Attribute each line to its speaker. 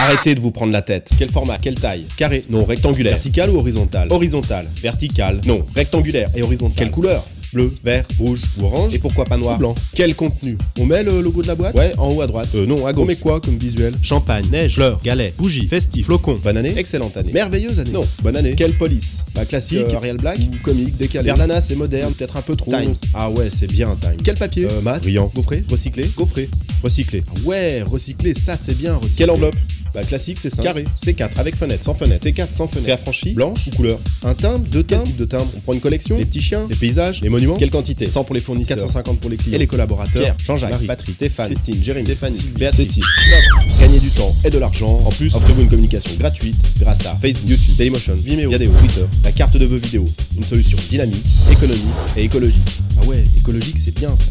Speaker 1: Arrêtez de vous prendre la tête. Quel format Quelle taille Carré Non, rectangulaire. Vertical ou horizontal Horizontal. Vertical Non, rectangulaire et horizontal. Quelle couleur Bleu, vert, rouge ou orange Et pourquoi pas noir ou blanc Quel contenu On met le logo de la boîte Ouais, en haut à droite. Euh, non, à gauche. On met quoi comme visuel Champagne, neige, fleurs, galets, bougies, festif, flocons. Bonne année Excellente année. Merveilleuse année Non, bonne année. Quelle police Bah classique, euh, Arial Black ou comique, décalé. Berlana, c'est moderne, peut-être un peu trop. Times. Ah ouais, c'est bien Time. Quel papier Euh, mat, brillant, gaufré, recyclé, gaufré, recyclé. Ah ouais, recyclé, ça c'est bien recyclé. Quelle enveloppe bah classique c'est 5. Carré, C4 avec fenêtre, sans fenêtre, C4 sans fenêtre. Réaffranchi, blanche ou couleur Un timbre, deux timbres, quel type de timbre On prend une collection Les petits chiens, les paysages, les monuments Quelle quantité 100 pour les fournisseurs, 450 pour les clients. Et les collaborateurs Jean-Jacques, Marie, Patrice, Stéphane, Christine, Jérémy, Stéphanie, Béatrice, Cécile. Gagner du temps et de l'argent. En plus, offrez-vous une communication gratuite grâce à Facebook, YouTube, Dailymotion, Vimeo, Yadeo, Twitter, la carte de vos vidéos. Une solution dynamique, économique et écologique. Ah ouais, écologique c'est bien ça.